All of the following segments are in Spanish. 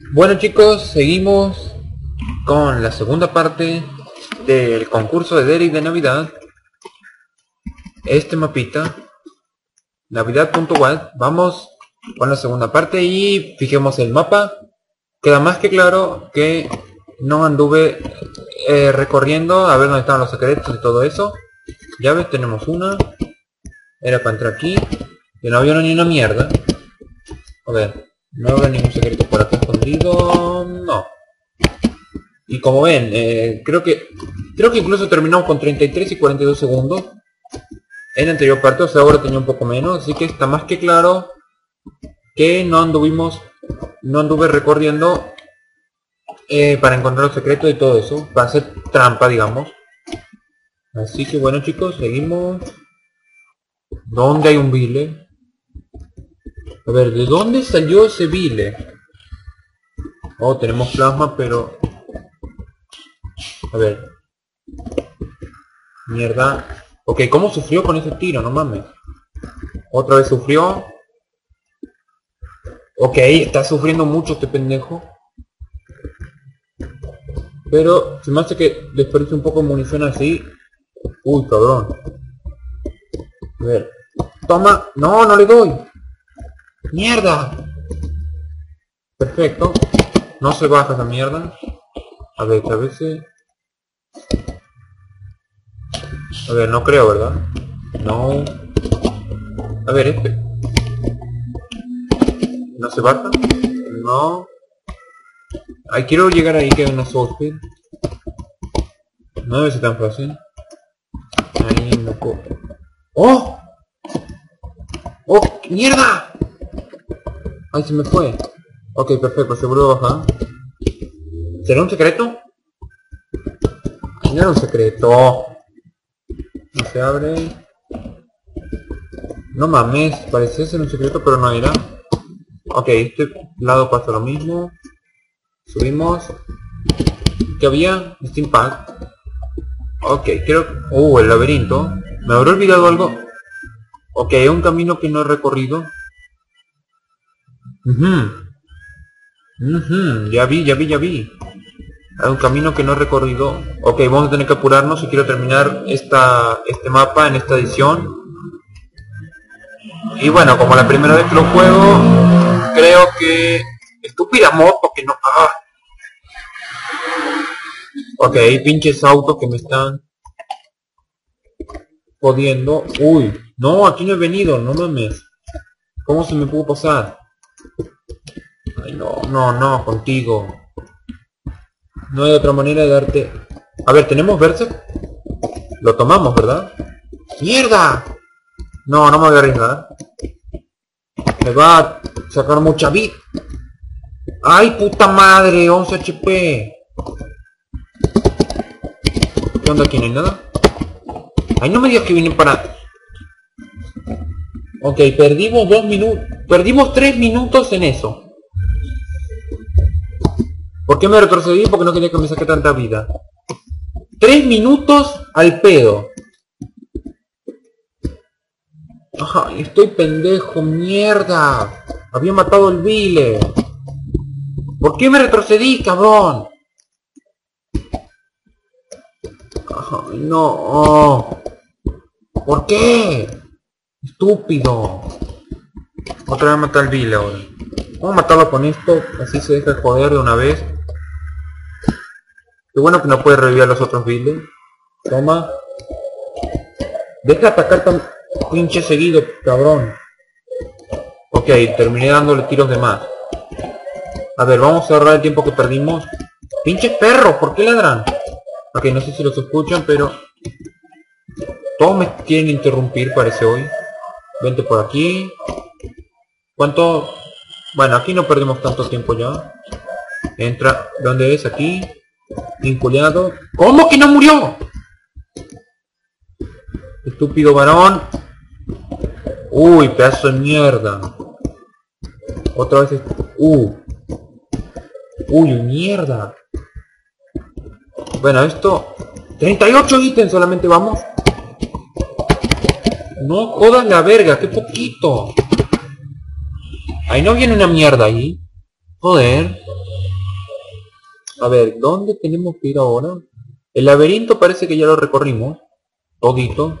Bueno chicos, seguimos con la segunda parte del concurso de Derek de Navidad. Este mapita, navidad.web. Vamos con la segunda parte y fijemos el mapa. Queda más que claro que no anduve eh, recorriendo a ver dónde estaban los secretos y todo eso. Ya ves, tenemos una. Era para entrar aquí. Que no había ni una mierda. A ver, no habrá ningún secreto por acá escondido. No. Y como ven, eh, creo que creo que incluso terminamos con 33 y 42 segundos. En la anterior parte, o sea, ahora tenía un poco menos. Así que está más que claro que no anduvimos, no anduve recorriendo eh, para encontrar los secretos y todo eso. Para hacer trampa, digamos. Así que bueno chicos, seguimos. ¿Dónde hay un bile? A ver, ¿de dónde salió ese bile? Oh, tenemos plasma, pero... A ver. Mierda. Ok, ¿cómo sufrió con ese tiro? No mames. Otra vez sufrió. Ok, está sufriendo mucho este pendejo. Pero se me hace que desperdicie un poco de munición así. Uy, cabrón. A ver. Toma. No, no le doy. ¡Mierda! Perfecto. No se baja esa mierda. A ver, a veces... A ver, no creo, ¿verdad? No. A ver, este. ¿No se baja? No. Ay, quiero llegar ahí que hay una software. No debe ser tan fácil. Ahí no puedo. ¡Oh! ¡Oh! ¡Mierda! Ay, se me fue. Ok, perfecto, seguro baja. ¿Será un secreto? No era un secreto. No se abre. No mames, parecía ser un secreto, pero no era. Ok, este lado pasa lo mismo. Subimos. ¿Qué había? Steam Pack. Ok, creo... Uh, el laberinto. ¿Me habré olvidado algo? Ok, un camino que no he recorrido. Ya vi, ya vi, ya vi. Hay un camino que no he recorrido. Ok, vamos a tener que apurarnos si quiero terminar esta, este mapa en esta edición. Y bueno, como la primera vez que lo juego, creo que... Estúpida moto que no... Ah. Ok, pinches autos que me están... Jodiendo. Uy, no, aquí no he venido, no mames. ¿Cómo se me pudo pasar? Ay, no, no, no, contigo. No hay otra manera de darte... A ver, ¿tenemos verse? Lo tomamos, ¿verdad? ¡Mierda! No, no me voy a arriesgar. Me va a sacar mucha vida. ¡Ay, puta madre! 11 HP. ¿Qué onda? ¿Aquí no hay nada? Ay, no me digas que vienen para... Ok, perdimos dos minutos... Perdimos tres minutos en eso. ¿Por qué me retrocedí? Porque no quería que me saque tanta vida. Tres minutos al pedo. Ajá, estoy pendejo, mierda. Había matado el vile. ¿Por qué me retrocedí, cabrón? Ajá, no. ¿Por qué? Estúpido. Otra vez matar al vile ahora. Vamos a matarlo con esto, así se deja joder de una vez. Qué bueno que no puede revivir los otros Billy. Toma. Deja de atacar tan pinche seguido, cabrón. Ok, terminé dándole tiros de más. A ver, vamos a ahorrar el tiempo que perdimos. ¡Pinche perro! ¿Por qué ladran? Ok, no sé si los escuchan, pero... Todos me quieren interrumpir, parece hoy. Vente por aquí. ¿Cuánto? Bueno, aquí no perdemos tanto tiempo ya. Entra. ¿Dónde es? Aquí. Vinculado. ¿Cómo que no murió? Estúpido varón. Uy, pedazo de mierda. Otra vez. Uh. Uy, mierda. Bueno, esto... 38 ítems solamente vamos. No jodas la verga, qué poquito. Ahí no viene una mierda ahí. Joder. A ver, ¿dónde tenemos que ir ahora? El laberinto parece que ya lo recorrimos. Todito.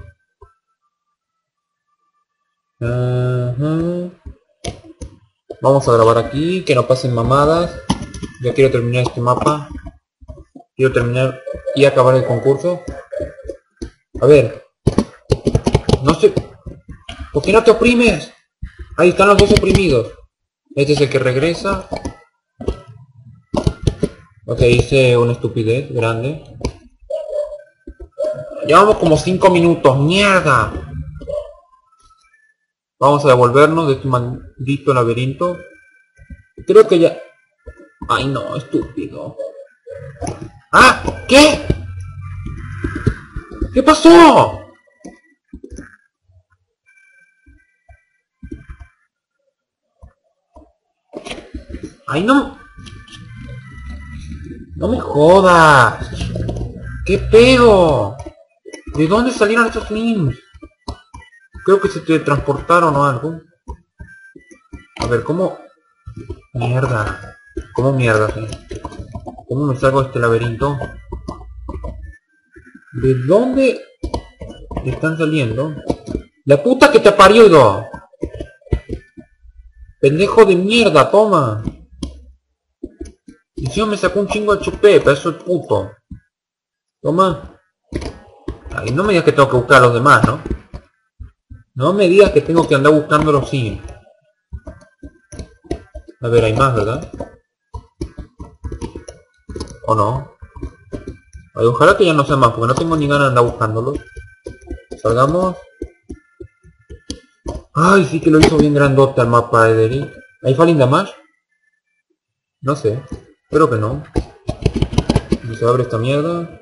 Vamos a grabar aquí, que no pasen mamadas. Ya quiero terminar este mapa. Quiero terminar y acabar el concurso. A ver. No sé. ¿Por qué no te oprimes? Ahí están los dos oprimidos. Este es el que regresa. Ok, hice una estupidez grande. Llevamos como 5 minutos. ¡Mierda! Vamos a devolvernos de este maldito laberinto. Creo que ya... Ay no, estúpido. ¡Ah! ¿Qué? ¿Qué pasó? Ay no... No me jodas. ¿Qué pedo? ¿De dónde salieron estos niños? Creo que se te transportaron o algo. A ver, ¿cómo? Mierda. ¿Cómo mierda? ¿Cómo me salgo de este laberinto? ¿De dónde están saliendo? ¡La puta que te ha parido! ¡Pendejo de mierda, toma! Y si me sacó un chingo de HP, eso es puto. Toma. Ay, no me digas que tengo que buscar a los demás, ¿no? No me digas que tengo que andar buscándolo sí. A ver, hay más, ¿verdad? ¿O no? ojalá que ya no sea más, porque no tengo ni ganas de andar buscándolo. Salgamos. Ay, sí que lo hizo bien grandote el mapa de Derry. ¿Hay Falling más? No sé. Espero que no. Y se abre esta mierda.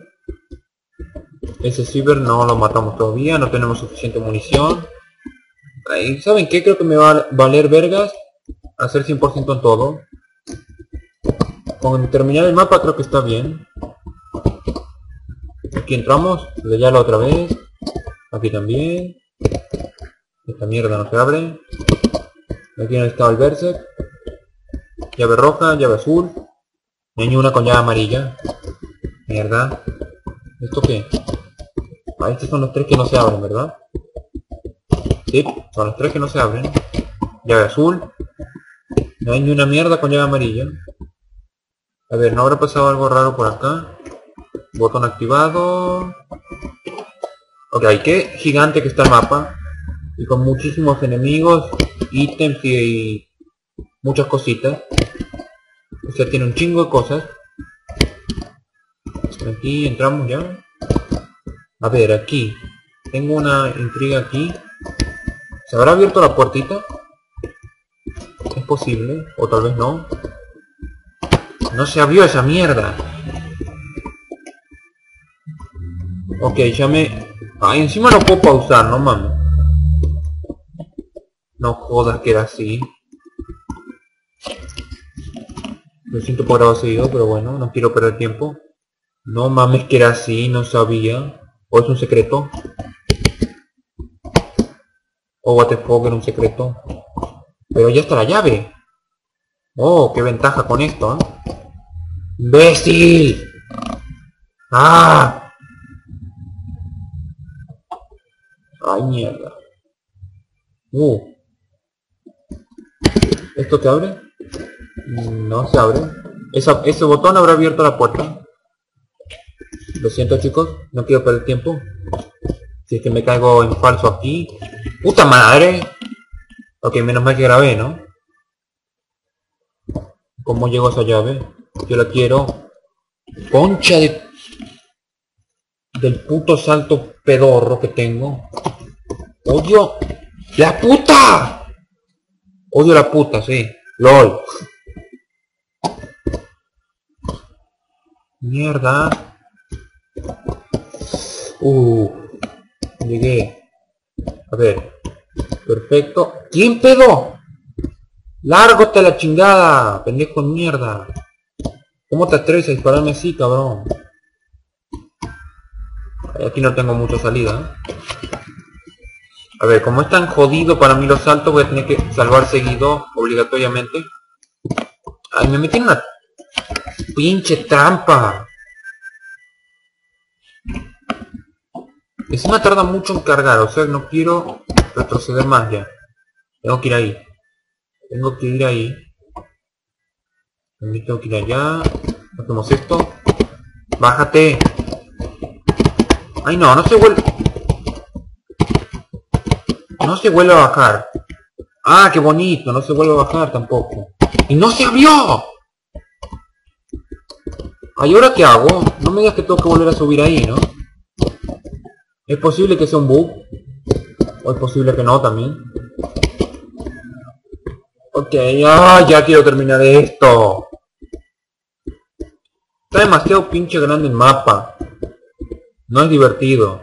Ese ciber no lo matamos todavía, no tenemos suficiente munición. ¿Saben qué? Creo que me va a valer vergas hacer 100% en todo. Con terminar el mapa creo que está bien. Aquí entramos, ya la otra vez. Aquí también. Esta mierda no se abre. Aquí no estado el Berserk. Llave roja, llave azul. Hay una con llave amarilla. Mierda. ¿Esto qué? Ah, estos son los tres que no se abren, ¿verdad? Sí, son los tres que no se abren. Llave azul. No hay ni una mierda con llave amarilla. A ver, ¿no habrá pasado algo raro por acá? Botón activado. Ok, qué gigante que está el mapa. Y con muchísimos enemigos, ítems y, muchas cositas. Sea, tiene un chingo de cosas. Aquí entramos ya. A ver, aquí. Tengo una intriga aquí. ¿Se habrá abierto la puertita? Es posible, o tal vez no. No se abrió esa mierda. Ok, ya me... Ah, encima no puedo pausar, no mames. No jodas que era así. Lo siento por haber seguido, pero bueno, no quiero perder tiempo. No mames que era así, no sabía. ¿O es un secreto? Oh, what the fuck, era un secreto. Pero ya está la llave. Oh, qué ventaja con esto, ¿eh? ¡Imbécil! ¡Ah! ¡Ay, mierda! Uh. ¿Esto te abre? No se abre. ese botón habrá abierto la puerta. Lo siento chicos, no quiero perder tiempo. Si es que me caigo en falso aquí. ¡Puta madre! Ok, menos mal que grabé, ¿no? ¿Cómo llegó esa llave? Yo la quiero. Concha de... Del puto salto pedorro que tengo. Odio... ¡La puta! Odio la puta, sí. LOL. Mierda. Uh. Llegué. A ver. Perfecto. ¿Quién pedo? ¡Lárgote la chingada! Pendejo de mierda. ¿Cómo te atreves a dispararme así, cabrón? Aquí no tengo mucha salida. A ver, como es tan jodido para mí los saltos, voy a tener que salvar seguido, obligatoriamente. Ay, me metí en una... pinche trampa! Encima tarda mucho en cargar, o sea, no quiero retroceder más ya. Tengo que ir ahí. Tengo que ir ahí. También tengo que ir allá. Hacemos esto. Bájate. Ay no, no se vuelve. No se vuelve a bajar. Ah, qué bonito, no se vuelve a bajar tampoco. ¡Y no se abrió! ¿Ay, ahora qué hago? No me digas que tengo que volver a subir ahí, ¿no? ¿Es posible que sea un bug? ¿O es posible que no también? Ok, ah, ya quiero terminar esto. Está demasiado pinche grande el mapa. No es divertido.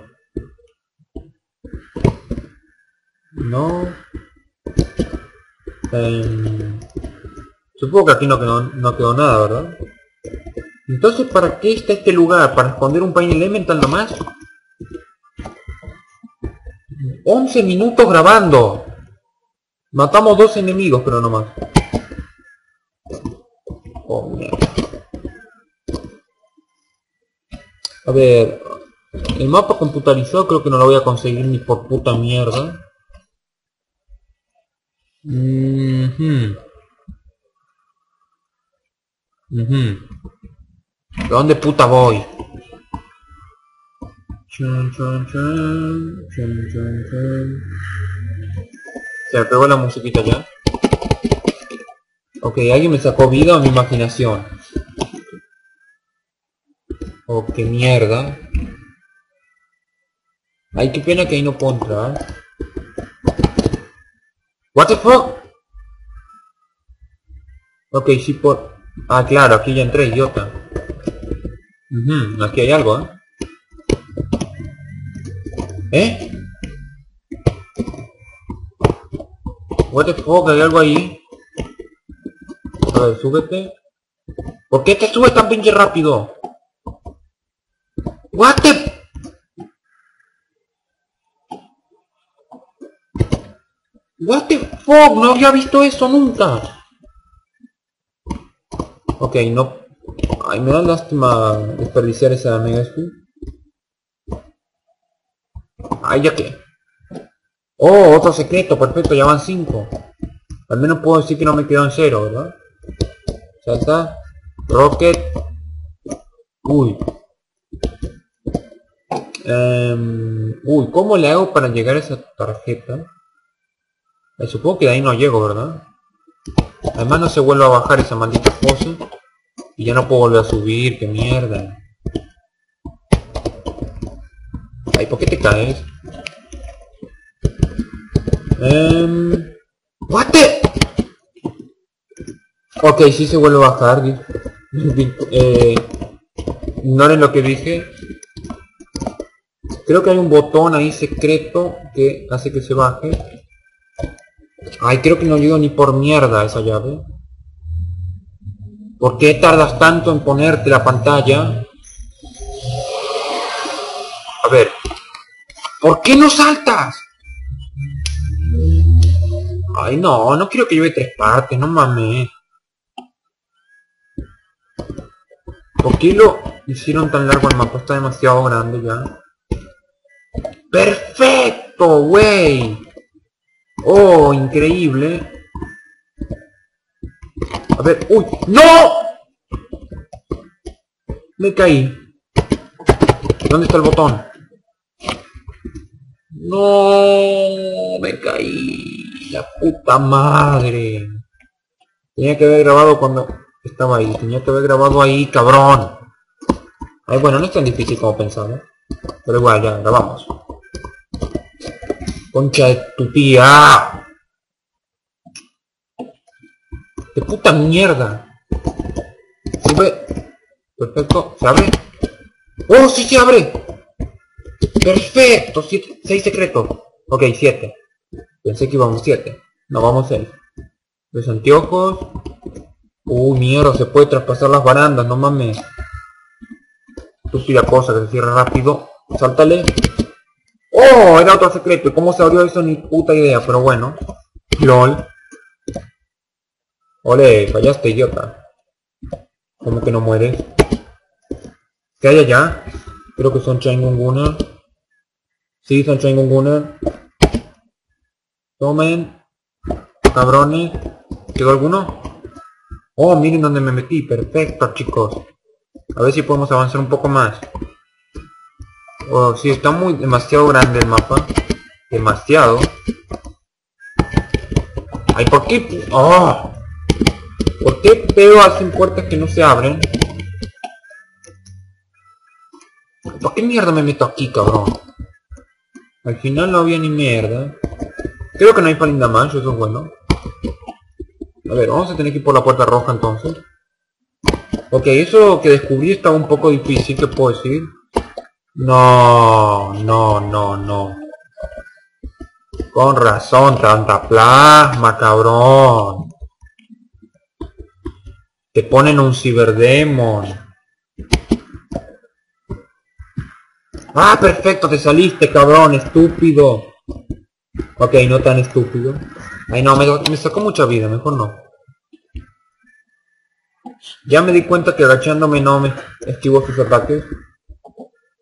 No. Em, supongo que aquí no quedó, no quedó nada, ¿verdad? Entonces, ¿para qué está este lugar? ¿Para esconder un pain elemental nomás? 11 minutos grabando. Matamos dos enemigos, pero nomás. Oh, mierda. A ver, el mapa computarizado creo que no lo voy a conseguir ni por puta mierda. Mhm. Mhm. ¿Dónde puta voy? Se pegó la musiquita ya. Ok, alguien me sacó vida o mi imaginación. Oh, qué mierda. Ay, qué pena que ahí no puedo entrar. What the fuck? Ok, sí por... Ah, claro, aquí ya entré, idiota. Ujú, aquí hay algo, ¿eh? ¿Eh? What the fuck, hay algo ahí. A ver, súbete. ¿Por qué te subes tan pinche rápido? What the... What the fuck, no había visto eso nunca. Ok, no... Ay, me da lástima desperdiciar esa mega speed. Ay, ya que... Oh, otro secreto, perfecto, ya van 5. Al menos puedo decir que no me quedo en cero, ¿verdad? Salta. Rocket. Uy. Em, uy, ¿cómo le hago para llegar a esa tarjeta? Eh, supongo que de ahí no llego, ¿verdad? Además no se vuelve a bajar esa maldita cosa. Y ya no puedo volver a subir, qué mierda. Ay, ¿por qué te caes? Um, what? Ok, sí se vuelve a bajar. eh, ignoren lo que dije. Creo que hay un botón ahí secreto que hace que se baje. Ay, creo que no llego ni por mierda esa llave. ¿Por qué tardas tanto en ponerte la pantalla? A ver. ¿Por qué no saltas? Ay, no, no quiero que lleve tres partes, no mames. ¿Por qué lo hicieron tan largo el mapa? Está demasiado grande ya. ¡Perfecto, güey! Oh, increíble. A ver, uy, ¡no! Me caí. ¿Dónde está el botón? No, me caí. La puta madre. Tenía que haber grabado cuando estaba ahí. Tenía que haber grabado ahí, cabrón. Ay, bueno, no es tan difícil como pensaba. Pero igual, ya, grabamos. Concha de tu tía. De puta mierda. Sube. Perfecto. ¿Se abre? ¡Oh, sí se abre! Perfecto. Siete, seis secretos. Ok, siete. Pensé que íbamos siete. No, vamos seis. Los anteojos. Uy, mierda, se puede traspasar las barandas, no mames. Estúpida cosa que se cierra rápido. Sáltale. ¡Oh! Era otro secreto. ¿Y cómo se abrió eso? Ni puta idea, pero bueno. LOL. Ole, fallaste, idiota. Como que no mueres. ¿Qué hay allá? Creo que son Changun Gunner. Sí, son Changun Gunner. Tomen. Cabrones. ¿Quedó alguno? Oh, miren dónde me metí. Perfecto, chicos. A ver si podemos avanzar un poco más. Oh, sí, está muy demasiado grande el mapa. Demasiado. Ay, ¿por qué? Oh. ¿Por qué veo hacen puertas que no se abren? ¿Por qué mierda me meto aquí, cabrón? Al final no había ni mierda. Creo que no hay palinda más, eso es bueno. A ver, vamos a tener que ir por la puerta roja entonces. Ok, eso que descubrí estaba un poco difícil, ¿qué puedo decir? No, no, no, no. Con razón, tanta plasma, cabrón. Te ponen un ciberdemon. Ah, perfecto, te saliste, cabrón, estúpido. Ok, no tan estúpido. Ay, no, me, me sacó mucha vida, mejor no. Ya me di cuenta que agachándome no me esquivo sus ataques.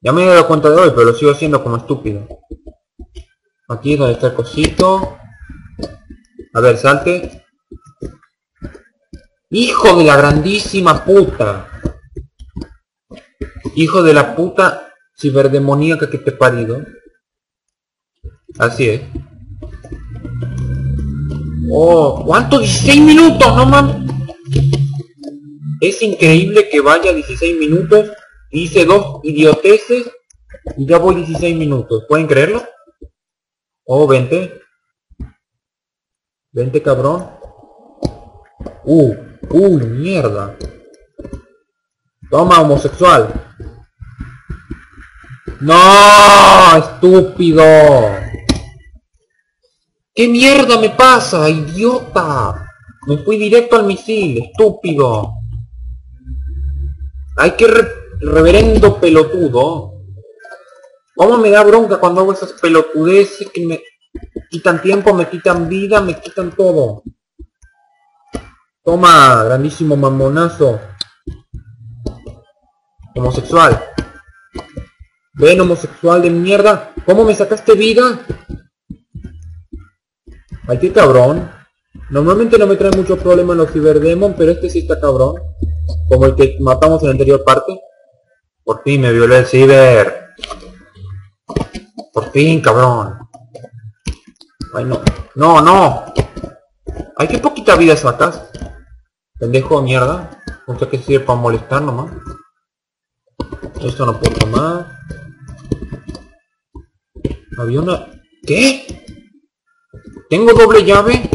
Ya me he dado cuenta de hoy, pero lo sigo haciendo como estúpido. Aquí es donde está el cosito. A ver, salte. ¡Hijo de la grandísima puta! Hijo de la puta ciberdemoníaca que te he parido. Así es. Oh, ¿cuánto? 16 minutos, no mames. Es increíble que vaya 16 minutos, hice dos idioteces y ya voy 16 minutos. ¿Pueden creerlo? Oh, vente. Vente, cabrón. Uh, uh, mierda. Toma, homosexual. No, estúpido. ¿Qué mierda me pasa, idiota? Me fui directo al misil, estúpido. Ay, qué reverendo pelotudo. ¿Cómo me da bronca cuando hago esas pelotudeces que me quitan tiempo, me quitan vida, me quitan todo? Toma, grandísimo mamonazo. Homosexual. Ven, homosexual de mierda. ¿Cómo me sacaste vida? Ay, qué cabrón. Normalmente no me trae muchos problemas los ciberdemon, pero este sí está cabrón. Como el que matamos en la anterior parte. Por fin me violó el ciber. Por fin, cabrón. Ay, no. No, no. Ay, qué poquita vida sacas. Pendejo de mierda. No sé qué sirve para molestar nomás. Esto no puedo tomar. Había una... ¿Qué? ¿Tengo doble llave?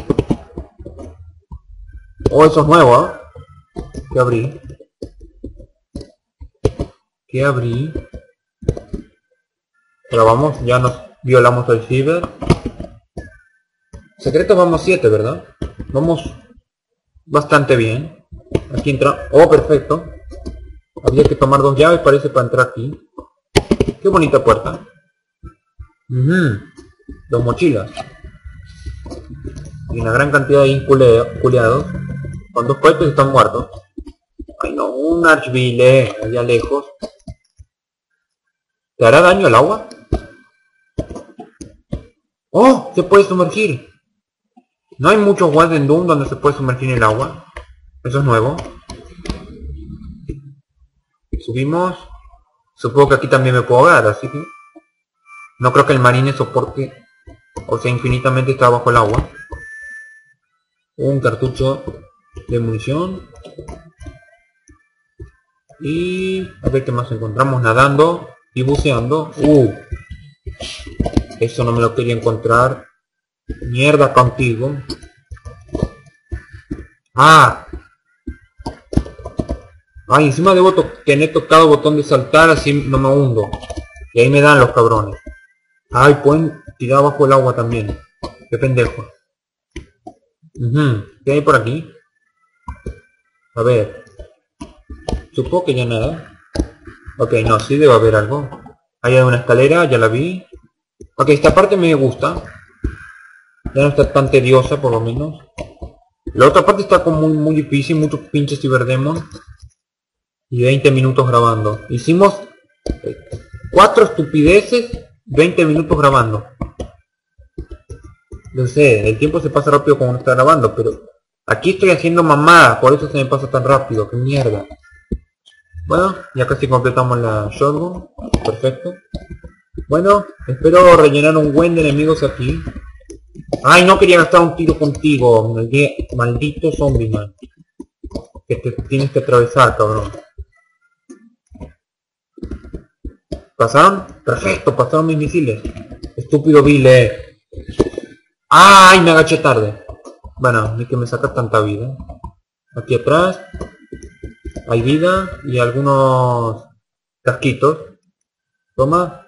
Oh, eso es nuevo, ¿eh? ¿Qué abrí? ¿Qué abrí? Pero vamos, ya nos violamos el ciber. Secretos vamos 7, ¿verdad? Vamos bastante bien. Aquí entra... Oh, perfecto. Había que tomar dos llaves, parece, para entrar aquí. Qué bonita puerta. Dos mochilas. Y una gran cantidad de inculeados. Con dos cohetes están muertos. Ay no, un archvile allá lejos. ¿Te hará daño el agua? ¡Oh! Se puede sumergir. No hay muchos en Doom donde se puede sumergir en el agua. Eso es nuevo. Subimos. Supongo que aquí también me puedo ahogar, así que... No creo que el marine soporte... O sea, infinitamente está bajo el agua. Un cartucho de munición. Y... A ver qué más encontramos nadando y buceando. Uh. Eso no me lo quería encontrar. Mierda contigo. Ah. Ah, encima debo tener tocado botón de saltar así no me hundo. Y ahí me dan los cabrones. Ay, pueden tirar bajo el agua también. Qué pendejo. ¿Qué hay por aquí? A ver. Supongo que ya nada. Ok, no, sí debe haber algo. Hay una escalera, ya la vi. Ok, esta parte me gusta. Ya no está tan tediosa, por lo menos. La otra parte está como muy, muy difícil, muchos pinches ciberdemon. y 20 minutos grabando. Hicimos eh, cuatro estupideces, 20 minutos grabando. No sé, el tiempo se pasa rápido cuando está grabando, pero aquí estoy haciendo mamá, por eso se me pasa tan rápido, qué mierda. Bueno, ya casi completamos la shotgun, perfecto. Bueno, espero rellenar un buen de enemigos aquí. Ay, no quería gastar un tiro contigo, maldito zombie man. Que te tienes que atravesar, cabrón. ¿Pasaron? Perfecto, pasaron mis misiles. Estúpido Vile. ¡Ay! Me agaché tarde. Bueno, ni que me saca tanta vida. Aquí atrás. Hay vida y algunos casquitos. Toma.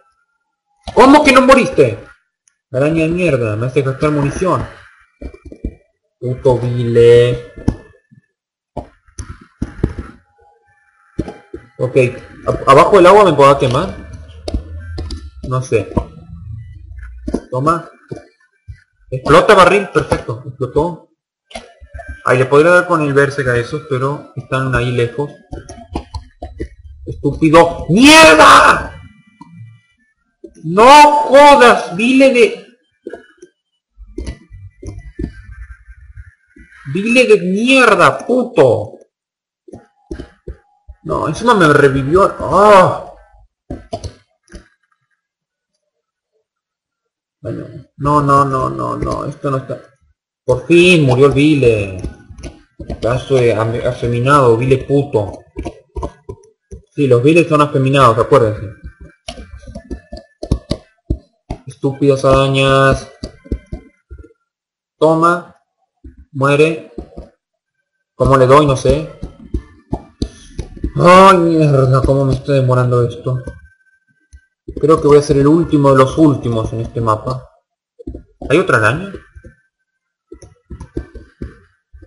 ¿Cómo que no moriste? Araña de mierda, me hace gastar munición. Puto vile. Ok, abajo del agua me puedo quemar. No sé. Toma. Explota barril, perfecto, explotó. Ahí le podría dar con el verse a esos, pero están ahí lejos. Estúpido. ¡Mierda! No jodas, vile de... Vile de mierda, puto. No, encima me revivió. ¡Ah! Bueno, no, no, no, no, no, esto no está... Por fin murió el Vile. Caso afeminado, Vile puto. Sí, los Viles son afeminados, acuérdense. Estúpidas arañas. Toma. Muere. ¿Cómo le doy? No sé. Ay, mierda, cómo me estoy demorando esto. Creo que voy a ser el último de los últimos en este mapa. ¿Hay otra araña?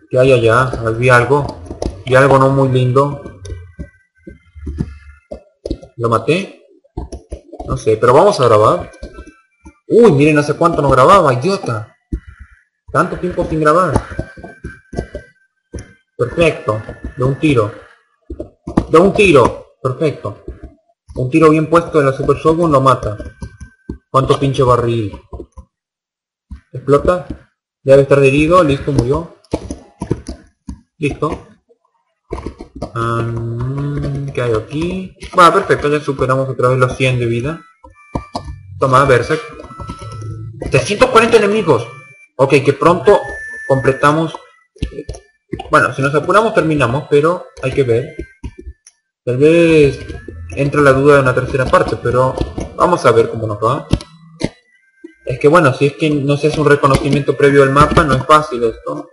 ¿Qué hay allá? Vi algo. Vi algo no muy lindo. ¿Lo maté? No sé, pero vamos a grabar. Uy, miren hace cuánto no grababa, idiota. Tanto tiempo sin grabar. Perfecto. De un tiro. De un tiro. Perfecto. Un tiro bien puesto de la Super Shogun lo mata. ¿Cuánto pinche barril? ¿Explota? Debe estar herido. Listo, murió. Listo. ¿Qué hay aquí? Bueno, perfecto. Ya superamos otra vez los 100 de vida. Toma, Berserk. 340 enemigos. Ok, que pronto completamos... Bueno, si nos apuramos terminamos, pero hay que ver. Tal vez entra la duda de una tercera parte, pero vamos a ver cómo nos va. Es que bueno, si es que no se hace un reconocimiento previo del mapa, no es fácil esto.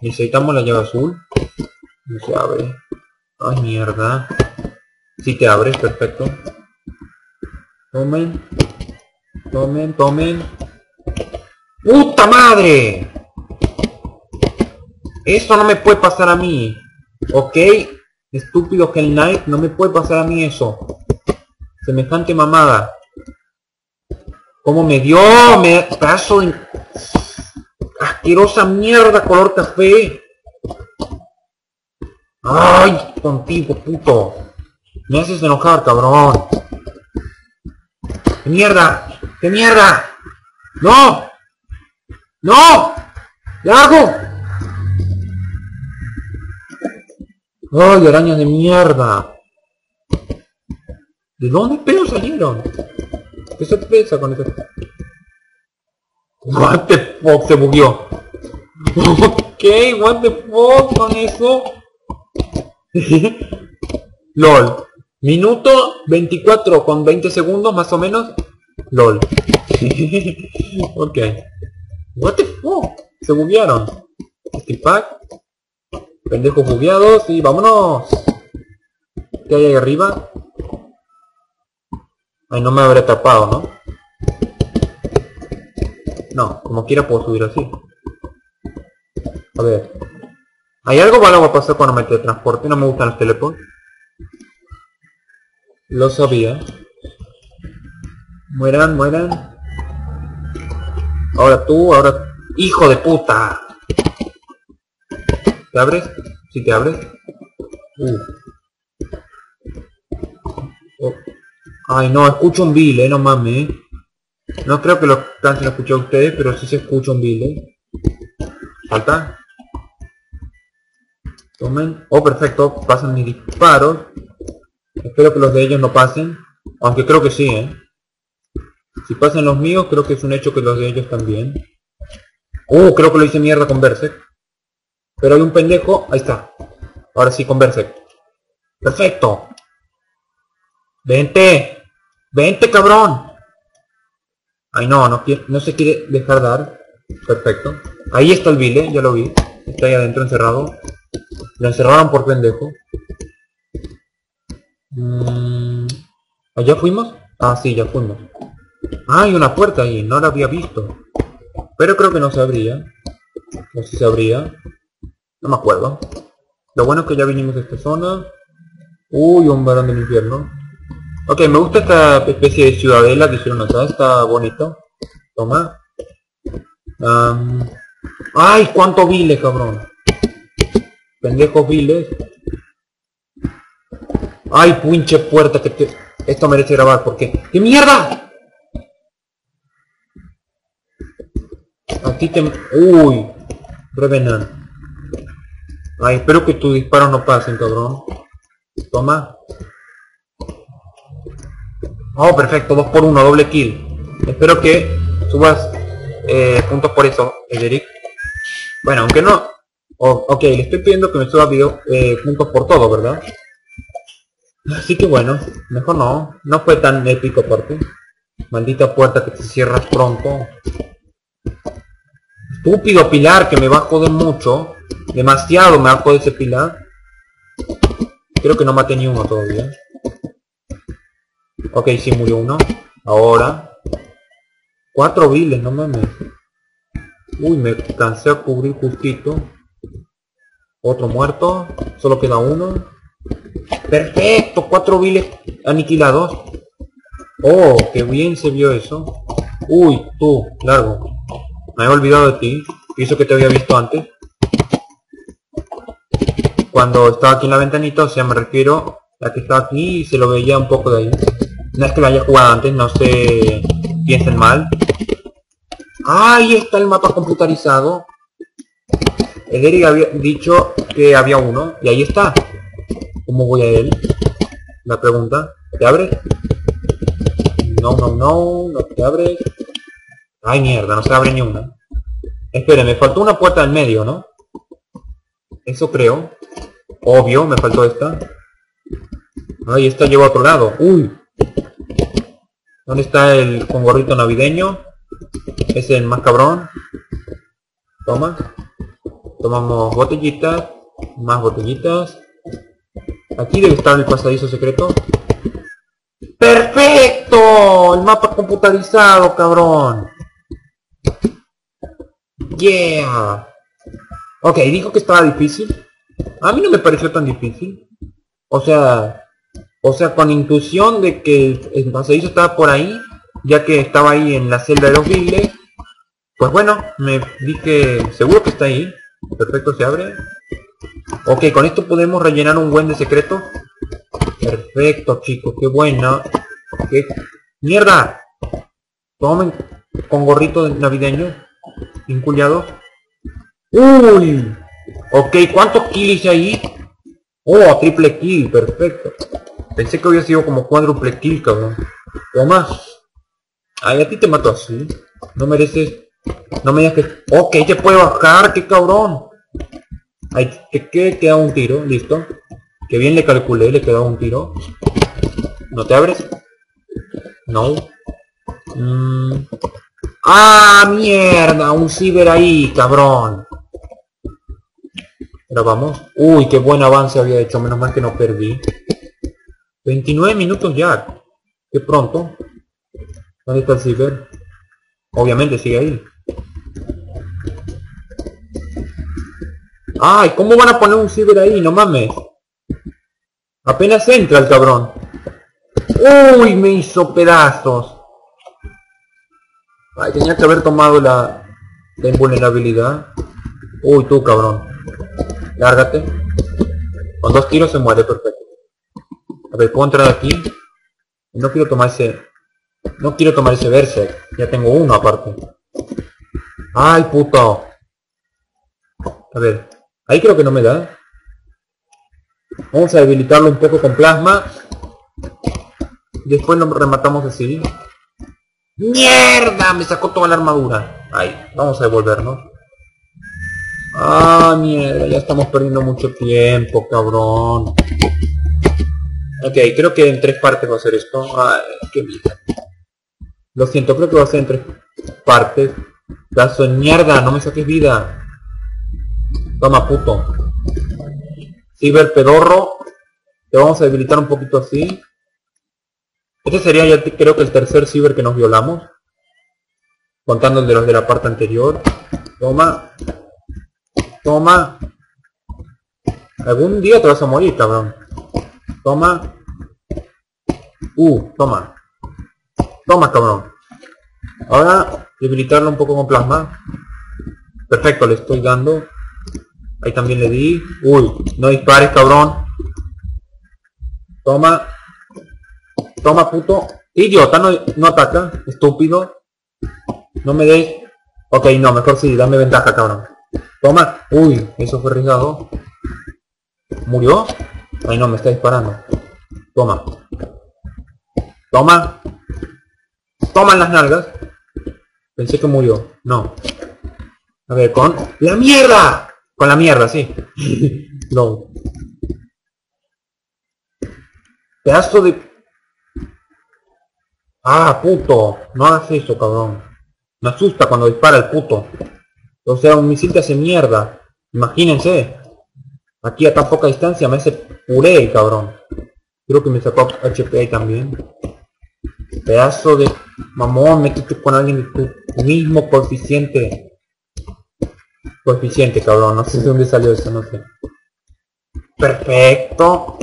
Necesitamos la llave azul. No se abre. Ay, mierda. Si te abres, perfecto. Tomen. Tomen, tomen. ¡Puta madre! Eso no me puede pasar a mí. ¿Ok? Estúpido Hell Knight, no me puede pasar a mí eso. Semejante mamada. ¿Cómo me dio? Me paso en... Asquerosa mierda color café. Ay, contigo, puto. Me haces enojar, cabrón. ¡Qué mierda! ¡Qué mierda! ¡No! ¡No! hago? ¡Ay, arañas de mierda! ¿De dónde pelos salieron? ¿Qué sorpresa con esto? What the fuck se bugueó. ok, what the fuck con eso. LOL. Minuto 24 con 20 segundos más o menos. LOL. ok. What the fuck? Se buguearon. Skill pack. Pendejos bugueados y vámonos. ¿Qué hay ahí arriba? Ay, no me habré tapado, ¿no? No, como quiera puedo subir así. A ver. ¿Hay algo malo va a pasar cuando me transporte? No me gustan los teleports. Lo sabía. Mueran, mueran. Ahora tú, ahora... ¡Hijo de puta! ¿Te abres? ¿Sí te abres? Uh. Oh. Ay, no, escucho un bill, eh, no mames. eh. No creo que lo canten a escuchar ustedes, pero sí se escucha un bill, eh. Falta. Tomen. Oh, perfecto. Pasan mis disparos. Espero que los de ellos no pasen. Aunque creo que sí, eh. Si pasan los míos, creo que es un hecho que los de ellos también. Uh, creo que lo hice mierda con Berserk. Pero hay un pendejo. Ahí está. Ahora sí con Berserk. Perfecto. Vente. Vente, cabrón. Ay, no, no, quiere, no se quiere dejar dar. Perfecto. Ahí está el Vile, ya lo vi. Está ahí adentro encerrado. Lo encerraron por pendejo. Mm, ¿Allá fuimos? Ah, sí, ya fuimos. Ah, hay una puerta ahí, no la había visto. Pero creo que no se abría. No si se abría. No me acuerdo. Lo bueno es que ya vinimos de esta zona. Uy, un varón del infierno. Ok, me gusta esta especie de ciudadela que hicieron acá. Está bonito. Toma. Am, ¡Ay, cuánto viles, cabrón! Pendejos viles. ¡Ay, pinche puerta que te... Esto merece grabar porque... ¡Qué mierda! Aquí te... Uy. Revenant. Ay, espero que tus disparos no pasen, cabrón. Toma. Oh, perfecto. 2 por 1 doble kill. Espero que subas eh, puntos por eso, Eric. Bueno, aunque no... Oh, ok, le estoy pidiendo que me suba video, eh, puntos por todo, ¿verdad? Así que bueno, mejor no. No fue tan épico aparte. Maldita puerta que te cierras pronto. Estúpido pilar que me va a joder mucho. Demasiado me va a joder ese pilar. Creo que no maté ni uno todavía. Ok, sí murió uno. Ahora. Cuatro viles, no mames. Uy, me cansé a cubrir justito. Otro muerto. Solo queda uno. Perfecto, cuatro viles aniquilados. Oh, qué bien se vio eso. Uy, tú, largo. Me he olvidado de ti. Pienso que te había visto antes. Cuando estaba aquí en la ventanita, o sea, me refiero a que estaba aquí y se lo veía un poco de ahí. No es que lo haya jugado antes, no se piensen mal. Ahí está el mapa computarizado. El Eric había dicho que había uno, y ahí está. ¿Cómo voy a él? La pregunta. ¿Te abres? No, no, no, no te abres. Ay, mierda, no se abre ni una. Espere, me faltó una puerta en medio, ¿no? Eso creo. Obvio, me faltó esta. Ahí esta lleva a otro lado. Uy. ¿Dónde está el con gorrito navideño? Es el más cabrón. Toma. Tomamos botellitas. Más botellitas. Aquí debe estar el pasadizo secreto. ¡Perfecto! El mapa computarizado, cabrón. Yeah. Ok, dijo que estaba difícil. A mí no me pareció tan difícil. O sea, o sea, con intuición de que el pasadizo estaba por ahí, ya que estaba ahí en la celda de los viles. Pues bueno, me dije, seguro que está ahí. Perfecto, se abre. Ok, con esto podemos rellenar un buen de secreto. Perfecto, chicos, qué buena. ¿Qué? ¡Mierda! Tomen con gorrito navideño. Inculiado. ¡Uy! Ok, ¿cuántos kills hice ahí? Oh, triple kill, perfecto. Pensé que había sido como cuádruple kill, cabrón. Toma. Ay, a ti te mato así. No mereces... No me digas que... Ok, te puede bajar, qué cabrón. Ay, que, que queda un tiro, listo. Que bien le calculé, le quedaba un tiro. ¿No te abres? No. Mm. ¡Ah, mierda! Un ciber ahí, cabrón. Ahora vamos. Uy, qué buen avance había hecho. Menos mal que no perdí. 29 minutos ya. Qué pronto. ¿Dónde está el ciber? Obviamente sigue ahí. Ay, ¿cómo van a poner un ciber ahí? No mames. Apenas entra el cabrón. Uy, me hizo pedazos. Ay, tenía que haber tomado la, la invulnerabilidad. Uy, tú cabrón. Lárgate. Con dos tiros se muere, perfecto. A ver, ¿puedo entrar aquí? No quiero tomar ese... No quiero tomar ese verse. Ya tengo uno aparte. ¡Ay, puto! A ver. Ahí creo que no me da. Vamos a debilitarlo un poco con plasma. Después lo rematamos así. ¡Mierda! Me sacó toda la armadura. Ahí, vamos a devolvernos. Ah, mierda, ya estamos perdiendo mucho tiempo, cabrón. Ok, creo que en tres partes va a ser esto. Ay, qué vida. Lo siento, creo que va a ser en tres partes. Caso de mierda, no me saques vida. Toma, puto. Ciber pedorro. Te vamos a debilitar un poquito así. Este sería ya creo que el tercer ciber que nos violamos. Contando el de los de la parte anterior. Toma. Toma. Algún día te vas a morir, cabrón. Toma. Uh, toma. Toma, cabrón. Ahora, debilitarlo un poco con plasma. Perfecto, le estoy dando. Ahí también le di. Uy, no dispares, cabrón. Toma. Toma, puto. Idiota, no, no ataca. Estúpido. No me des... Ok, no, mejor sí, dame ventaja, cabrón. Toma. Uy, eso fue arriesgado. ¿Murió? Ay, no, me está disparando. Toma. Toma. Toma las nalgas. Pensé que murió. No. A ver, con... ¡La mierda! Con la mierda, sí. no. Pedazo de Ah, puto. No hagas eso, cabrón. Me asusta cuando dispara el puto. O sea, un misil te hace mierda. Imagínense. Aquí a tan poca distancia me hace puré, cabrón. Creo que me sacó HP ahí también. Pedazo de mamón, metiste con alguien de tu mismo coeficiente. Coeficiente, cabrón. No sé de dónde salió eso, no sé. Perfecto.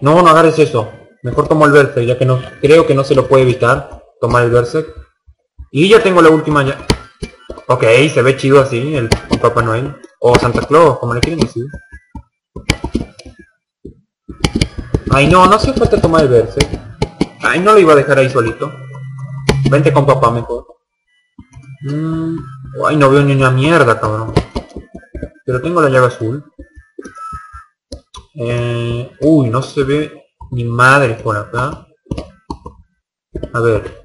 No, no agarres eso. Mejor tomo el Berserk, ya que no creo que no se lo puede evitar tomar el Berserk. Y ya tengo la última ya. Ok, se ve chido así, el, Papá Noel. O Santa Claus, como le quieren decir. Ay no, no hace falta tomar el Berserk. Ay, no lo iba a dejar ahí solito. Vente con papá mejor. Mm, ay, no veo ni una mierda, cabrón. Pero tengo la llave azul. Eh, uy, no se ve mi madre por acá. A ver.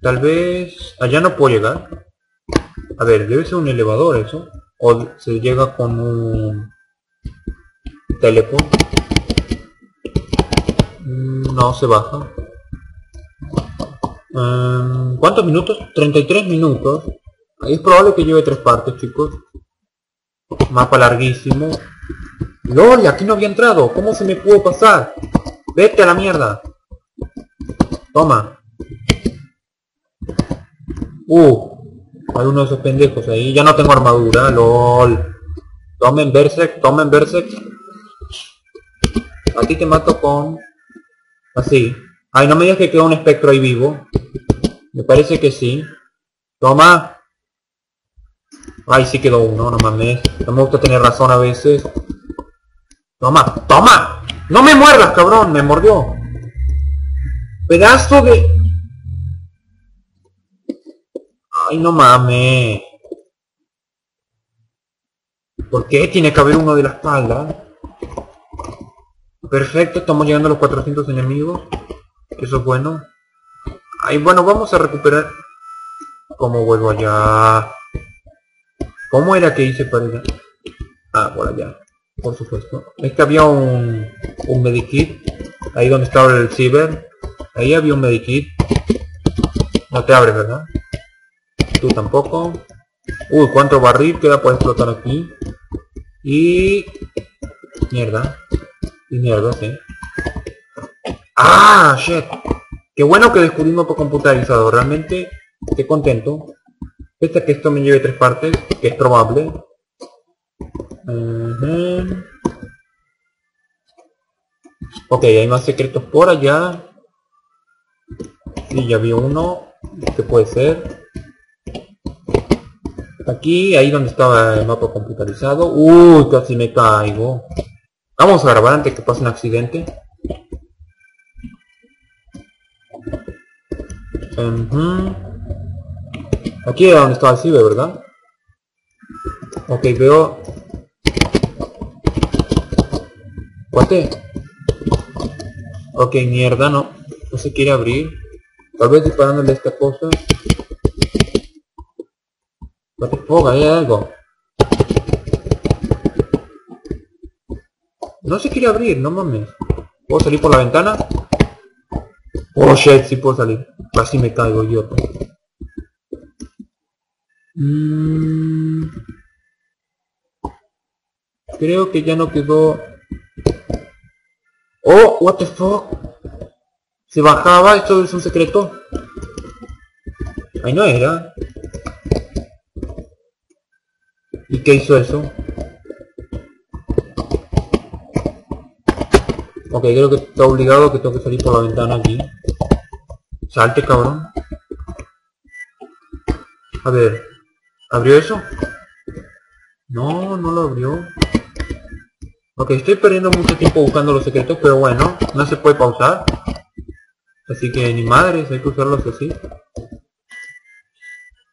Tal vez... Allá no puedo llegar. A ver, debe ser un elevador eso. O se llega con un... Teleport. Mm, no, se baja. Em, ¿Cuántos minutos? 33 minutos. Es probable que lleve tres partes, chicos. Mapa larguísimo. LOL, aquí no había entrado. ¿Cómo se me pudo pasar? Vete a la mierda. Toma. Uh. Uno de esos pendejos ahí. Ya no tengo armadura. LOL. Tomen Berserk. Tomen Berserk. A ti te mato con... Así. Ay, no me digas que queda un espectro ahí vivo. Me parece que sí. Toma. Ay, sí quedó uno, no mames. No me gusta tener razón a veces. Toma, toma. No me muerdas, cabrón. Me mordió. Pedazo de... Ay, no mames. ¿Por qué tiene que haber uno de la espalda? Perfecto, estamos llegando a los 400 enemigos. Eso es bueno. Ay, bueno, vamos a recuperar... ¿Cómo vuelvo allá? ¿Cómo era que hice para allá? Ah, por allá por supuesto. Es que había un, un medikit, ahí donde estaba el ciber, ahí había un medikit. No te abres, ¿verdad? Tú tampoco. Uy, cuánto barril queda por explotar aquí. Y... Mierda. Y mierda, sí. ¡Ah! ¡Shit! Qué bueno que descubrimos por computarizado. Realmente, qué contento. Pese que esto me lleve tres partes, que es probable. Ok, hay más secretos por allá. Sí, ya vi uno. ¿Qué puede ser? Aquí, ahí donde estaba el mapa computarizado. Uy, casi me caigo. Vamos a grabar antes que pase un accidente. Ujú. Aquí era donde estaba el ciber, ¿verdad? Ok, veo... Guate. Ok, mierda, no. No se quiere abrir. Tal vez disparándole esta cosa. Ahí hay algo. No se quiere abrir, no mames. ¿Puedo salir por la ventana? Oh shit, sí puedo salir. Casi me caigo, idiota. Mm. Creo que ya no quedó... Oh, what the fuck. Se bajaba, esto es un secreto. Ahí no era. ¿Y qué hizo eso? Ok, creo que está obligado que tengo que salir por la ventana aquí. Salte, cabrón. A ver. ¿Abrió eso? No, no lo abrió. Ok, estoy perdiendo mucho tiempo buscando los secretos, pero bueno, no se puede pausar. Así que ni madres, hay que usarlos así.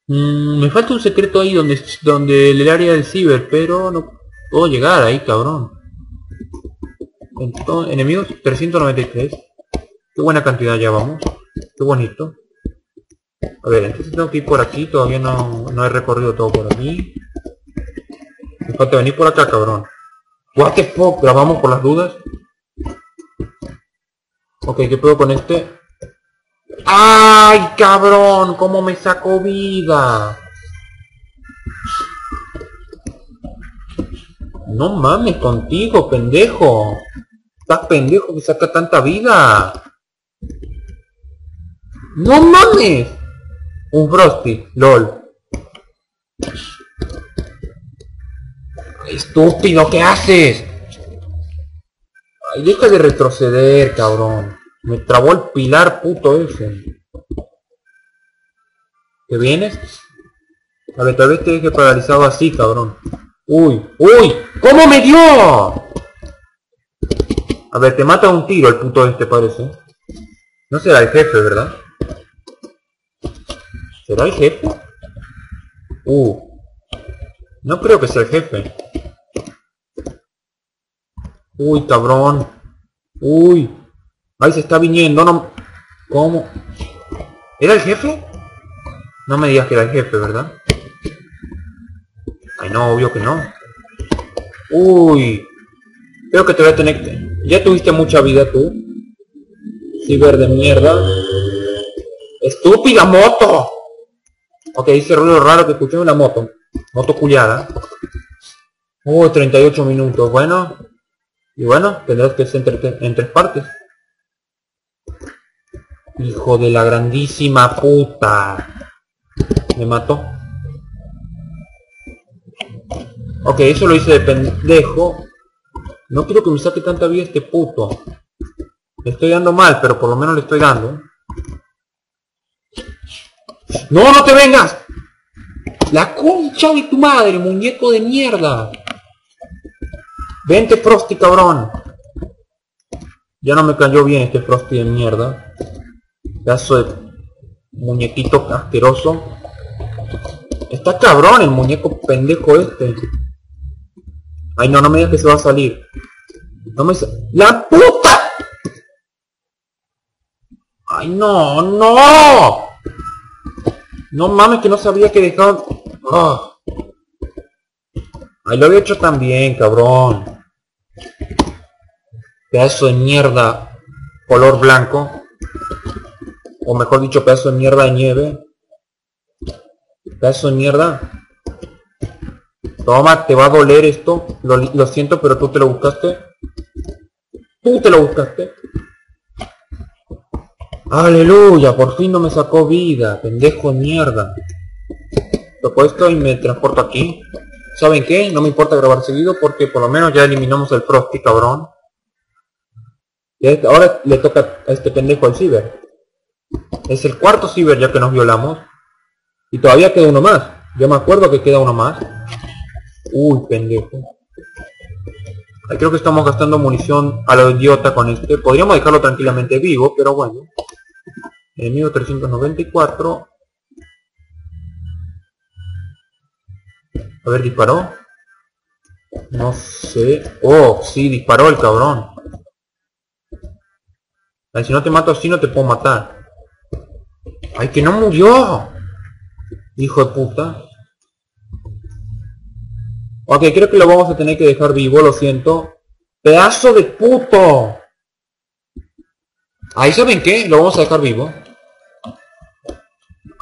Mm, me falta un secreto ahí donde, donde el área del ciber, pero no puedo llegar ahí, cabrón. Entonces, enemigos 393. Qué buena cantidad ya vamos. Qué bonito. A ver, entonces tengo que ir por aquí. Todavía no, no he recorrido todo por aquí. Me falta venir por acá, cabrón. What the fuck, grabamos por las dudas. Ok, ¿qué puedo con este? ¡Ay, cabrón! ¿Cómo me sacó vida? No mames contigo, pendejo. Estás pendejo que saca tanta vida. ¡No mames! Un Frosty, LOL. Estúpido, ¿qué haces? Ay, deja de retroceder, cabrón. Me trabó el pilar puto ese. ¿Te vienes? A ver, tal vez te deje paralizado así, cabrón. Uy, uy, ¿cómo me dio? A ver, te mata un tiro el puto este parece. No será el jefe, ¿verdad? ¿Será el jefe? Uh. No creo que sea el jefe. Uy, cabrón. Uy. Ahí se está viniendo, no... ¿Cómo? ¿Era el jefe? No me digas que era el jefe, ¿verdad? Ay, no, obvio que no. Uy. Creo que te voy a tener que... Ya tuviste mucha vida tú. Ciber de mierda. ¡Estúpida moto! Ok, ese ruido raro que escuché en la moto. Moto culiada. Uy, 38 minutos. Bueno. Y bueno, tendrás que ser en tres partes. Hijo de la grandísima puta. Me mató. Ok, eso lo hice de pendejo. No quiero que me saque tanta vida este puto. Estoy dando mal, pero por lo menos le estoy dando. ¡No, no te vengas! La concha de tu madre, muñeco de mierda. Vente, Frosty, cabrón. Ya no me cayó bien este Frosty de mierda. Pedazo de muñequito asqueroso. Está cabrón el muñeco pendejo este. Ay, no, no me digas que se va a salir. No me... ¡La puta! Ay, no, no. No mames, que no sabía que dejaban... Ay, lo había hecho también, cabrón. Pedazo de mierda. Color blanco. O mejor dicho, pedazo de mierda de nieve. Pedazo de mierda. Toma, te va a doler esto. Lo, lo siento, pero tú te lo buscaste. Tú te lo buscaste. Aleluya, por fin no me sacó vida, pendejo de mierda. Toco esto y me transporto aquí. ¿Saben qué? No me importa grabar seguido porque por lo menos ya eliminamos el Frosty, cabrón. Y ahora le toca a este pendejo al ciber. Es el cuarto ciber ya que nos violamos. Y todavía queda uno más. Yo me acuerdo que queda uno más. Uy, pendejo. Creo que estamos gastando munición a lo idiota con este. Podríamos dejarlo tranquilamente vivo, pero bueno. Enemigo 394. A ver, disparó. No sé. Oh, sí, disparó el cabrón. Ay, si no te mato así no te puedo matar. ¡Ay, que no murió! Hijo de puta. Ok, creo que lo vamos a tener que dejar vivo, lo siento. ¡Pedazo de puto! Ahí saben qué, lo vamos a dejar vivo.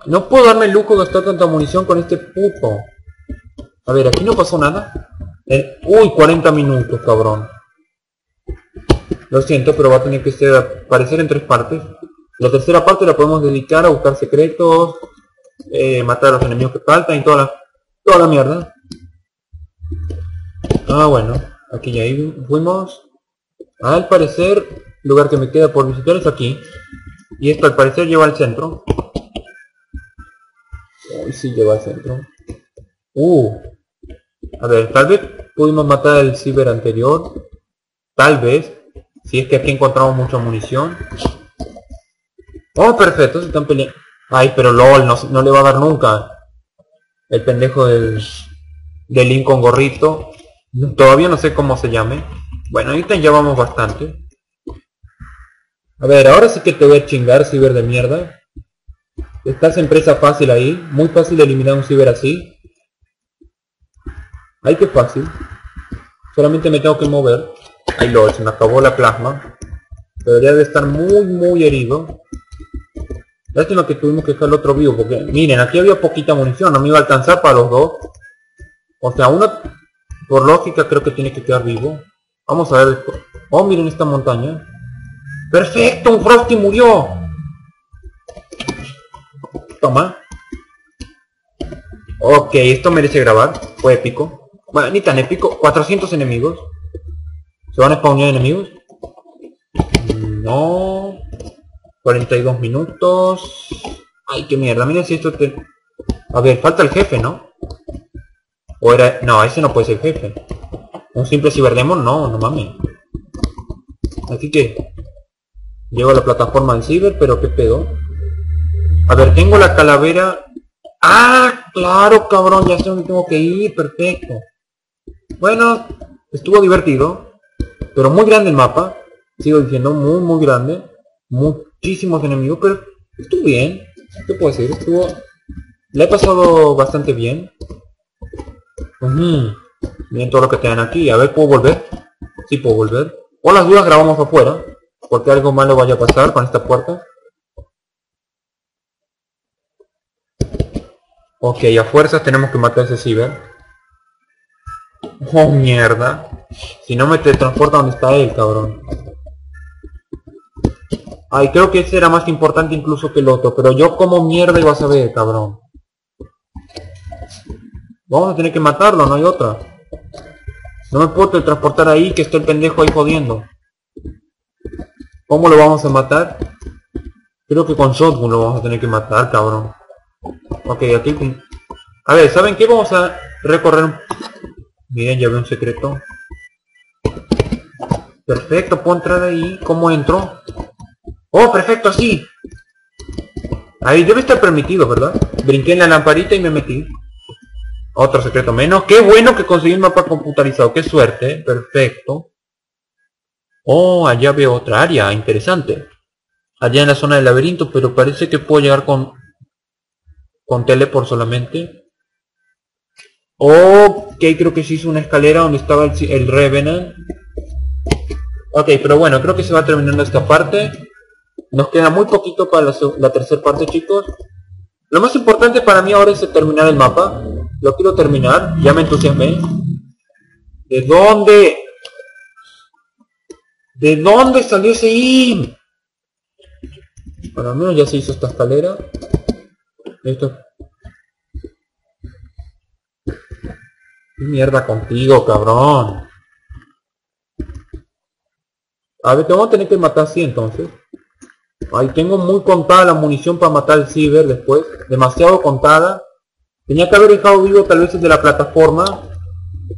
No puedo darme el lujo de gastar tanta munición con este puto. A ver, aquí no pasó nada. Uy, 40 minutos, cabrón. Lo siento, pero va a tener que ser aparecer en tres partes. La tercera parte la podemos dedicar a buscar secretos, eh, matar a los enemigos que faltan y toda la, toda la mierda. Ah, bueno. Aquí ya fuimos. Al parecer, el lugar que me queda por visitar es aquí. Y esto al parecer lleva al centro. Uy, sí lleva al centro. Uh. A ver, tal vez pudimos matar al ciber anterior. Tal vez. Si es que aquí encontramos mucha munición. Oh, perfecto, se están peleando. Ay, pero LOL, no, no, le va a dar nunca. El pendejo del, del Link con gorrito. Todavía no sé cómo se llame. Bueno, ahorita ya vamos bastante. A ver, ahora sí que te voy a chingar, ciber de mierda. Estás en presa fácil ahí. Muy fácil eliminar un ciber así. Ay, qué fácil. Solamente me tengo que mover. Ay, lo, se me acabó la plasma. Debería de estar muy, muy herido. Lástima que tuvimos que dejar el otro vivo, porque miren, aquí había poquita munición, no me iba a alcanzar para los dos. O sea, uno, por lógica, creo que tiene que quedar vivo. Vamos a ver esto. Oh, miren esta montaña. ¡Perfecto! ¡Un Frosty murió! Toma. Ok, esto merece grabar. Fue épico. Bueno, ni tan épico. 400 enemigos. ¿Se van a spawnear enemigos? No. 42 minutos. Ay, qué mierda. Mira si esto te... A ver, falta el jefe, ¿no? O era... No, ese no puede ser jefe. Un simple ciberdemon, no, no mames. Así que... Llego a la plataforma del ciber, pero qué pedo. A ver, tengo la calavera... ¡Ah! Claro, cabrón, ya sé dónde tengo que ir, perfecto. Bueno, estuvo divertido. Pero muy grande el mapa. Sigo diciendo, muy, muy grande. Muchísimos enemigos, pero estuvo bien. ¿Qué puedo decir? Estuvo... Le he pasado bastante bien. Miren todo lo que tienen aquí. A ver, ¿puedo volver? Sí, puedo volver. O las dudas grabamos afuera. Porque algo malo vaya a pasar con esta puerta. Ok, a fuerzas tenemos que matar a ese ciber. Oh, mierda. Si no me teletransporta donde está él, cabrón. Ay, creo que ese era más importante incluso que el otro. Pero yo como mierda iba a saber, cabrón. Vamos a tener que matarlo, no hay otra. No me puedo teletransportar ahí, que está el pendejo ahí jodiendo. ¿Cómo lo vamos a matar? Creo que con shotgun lo vamos a tener que matar, cabrón. Ok, aquí... A ver, ¿saben qué? Vamos a recorrer... Miren, ya veo un secreto. Perfecto, puedo entrar ahí. ¿Cómo entro? Oh, perfecto, así. Ahí debe estar permitido, ¿verdad? Brinqué en la lamparita y me metí. Otro secreto menos. Qué bueno que conseguí el mapa computarizado. Qué suerte. Perfecto. Oh, allá veo otra área. Interesante. Allá en la zona del laberinto, pero parece que puedo llegar con... Con teleport solamente. Ok, creo que se hizo una escalera donde estaba el, el Revenant. Ok, pero bueno, creo que se va terminando esta parte. Nos queda muy poquito para la, tercera parte, chicos. Lo más importante para mí ahora es terminar el mapa. Lo quiero terminar. Ya me entusiasmé. ¿De dónde? ¿De dónde salió ese IM? Para menos ya se hizo esta escalera. Esto. ¿Qué mierda contigo, cabrón? A ver, te vamos a tener que matar así entonces. Ahí tengo muy contada la munición para matar al ciber después. Demasiado contada. Tenía que haber dejado vivo tal vez de la plataforma.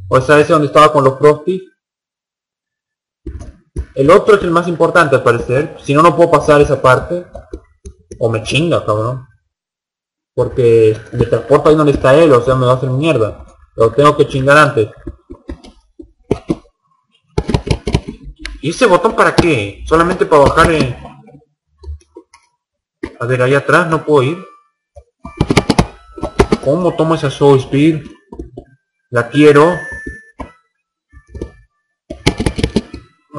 O esa ese donde estaba con los frosties. El otro es el más importante al parecer. Si no, no puedo pasar esa parte. O me chinga, cabrón. Porque me transporta ahí donde está él, o sea, me va a hacer mierda. Lo tengo que chingar antes. ¿Y ese botón para qué? Solamente para bajar. A ver, ahí atrás no puedo ir. ¿Cómo tomo esa Soul Speed? La quiero.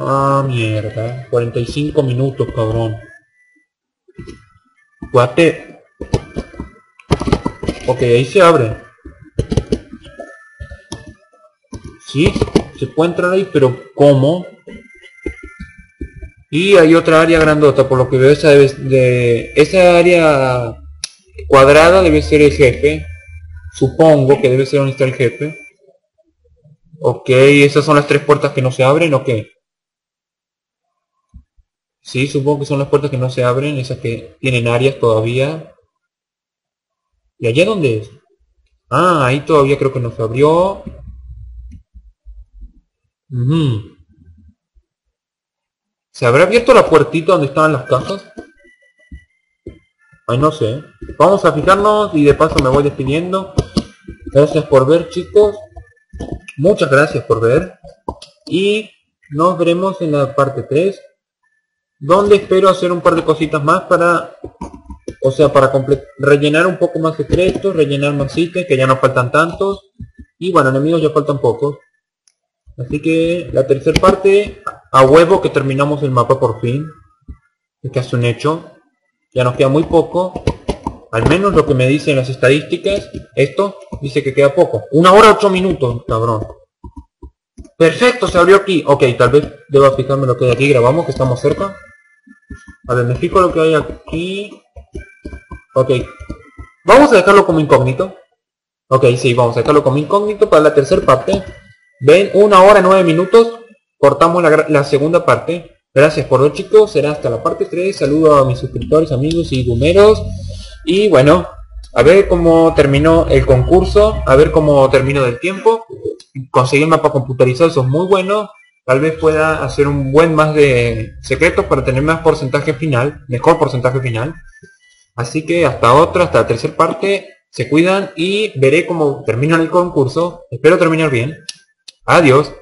Ah, mierda. 45 minutos, cabrón. Guate. Ok, ahí se abre. Sí, se puede entrar ahí, pero ¿cómo? Y hay otra área grandota, por lo que veo esa de esa área cuadrada debe ser el jefe. Supongo que debe ser donde está el jefe. Ok, esas son las tres puertas que no se abren, ¿o qué? Sí, supongo que son las puertas que no se abren, esas que tienen áreas todavía. ¿Y allá dónde es? Ah, ahí todavía creo que no se abrió. ¿Se habrá abierto la puertita donde estaban las cajas? Ay, no sé. Vamos a fijarnos y de paso me voy despidiendo. Gracias por ver, chicos. Muchas gracias por ver. Y nos veremos en la parte 3. Donde espero hacer un par de cositas más para... O sea, para rellenar un poco más secretos, rellenar más ítems, que ya no faltan tantos. Y bueno, enemigos ya faltan pocos. Así que la tercera parte, a huevo que terminamos el mapa por fin. Es casi un hecho. Ya nos queda muy poco. Al menos lo que me dicen las estadísticas. Esto dice que queda poco. Una hora ocho minutos, cabrón. Perfecto, se abrió aquí. Ok, tal vez deba fijarme lo que hay aquí. Grabamos, que estamos cerca. A ver, me fijo lo que hay aquí. Ok. Vamos a dejarlo como incógnito. Ok, sí, vamos a dejarlo como incógnito para la tercera parte. Ven, una hora nueve minutos. Cortamos la, segunda parte. Gracias por ver chicos. Será hasta la parte 3. Saludo a mis suscriptores, amigos y gumeros. Y bueno, a ver cómo terminó el concurso. A ver cómo terminó del tiempo. Conseguí el mapa computarizado. Eso es muy bueno. Tal vez pueda hacer un buen más de secretos para tener más porcentaje final. Mejor porcentaje final. Así que hasta otra, hasta la tercera parte. Se cuidan y veré cómo terminan el concurso. Espero terminar bien. Adiós.